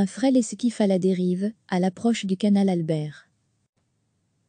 Un frêle esquif à la dérive, à l'approche du canal Albert.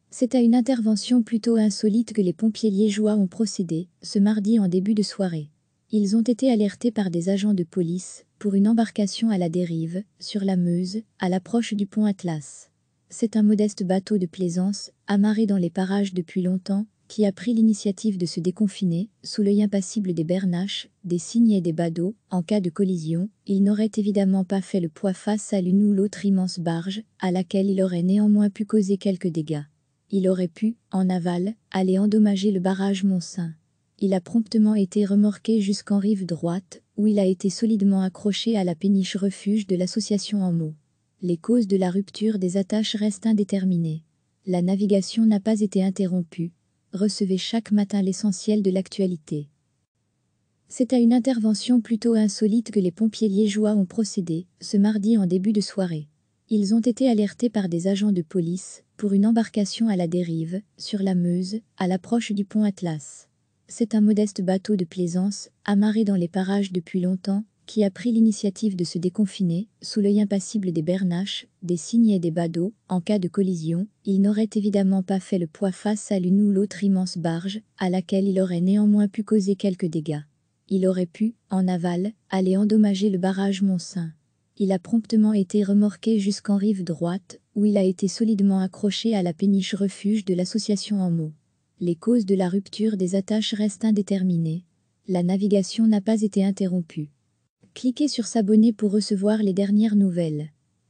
C'est à une intervention plutôt insolite que les pompiers liégeois ont procédé, ce mardi en début de soirée. Ils ont été alertés par des agents de police pour une embarcation à la dérive, sur la Meuse, à l'approche du pont Atlas. C'est un modeste bateau de plaisance, amarré dans les parages depuis longtemps, qui a pris l'initiative de se déconfiner, sous l'œil impassible des bernaches, des cygnes et des badauds, en cas de collision, il n'aurait évidemment pas fait le poids face à l'une ou l'autre immense barge, à laquelle il aurait néanmoins pu causer quelques dégâts. Il aurait pu, en aval, aller endommager le barrage Montsaint il a promptement été remorqué jusqu'en rive droite, où il a été solidement accroché à la péniche refuge de l'association en mots. Les causes de la rupture des attaches restent indéterminées. La navigation n'a pas été interrompue. Recevez chaque matin l'essentiel de l'actualité. C'est à une intervention plutôt insolite que les pompiers liégeois ont procédé, ce mardi en début de soirée. Ils ont été alertés par des agents de police pour une embarcation à la dérive, sur la Meuse, à l'approche du pont Atlas. C'est un modeste bateau de plaisance, amarré dans les parages depuis longtemps, qui a pris l'initiative de se déconfiner, sous l'œil impassible des bernaches, des cygnes et des badauds, en cas de collision, il n'aurait évidemment pas fait le poids face à l'une ou l'autre immense barge, à laquelle il aurait néanmoins pu causer quelques dégâts. Il aurait pu, en aval, aller endommager le barrage Montsaint. Il a promptement été remorqué jusqu'en rive droite, où il a été solidement accroché à la péniche refuge de l'association en mots. Les causes de la rupture des attaches restent indéterminées. La navigation n'a pas été interrompue. Cliquez sur s'abonner pour recevoir les dernières nouvelles.